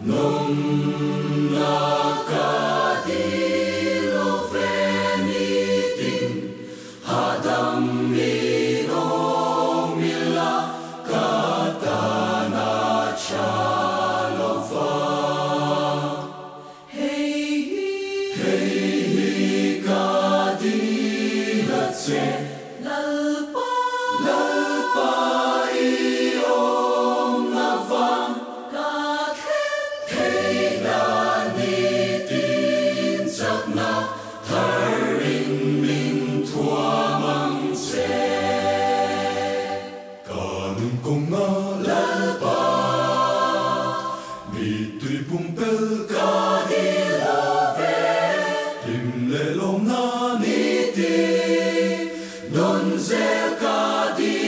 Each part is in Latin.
Num lacadilo venitim Adam mino milla catana cialova Hei hei hei cadila tse đừng cùng ngỡ lẽ bà mi tuy bung pel ca đi lo tìm lệ na ni don zel ca đi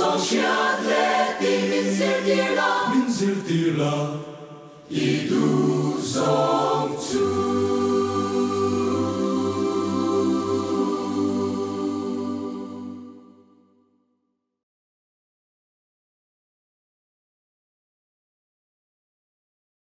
Şehadleti minzirtira Minzirtira Iduzom tsu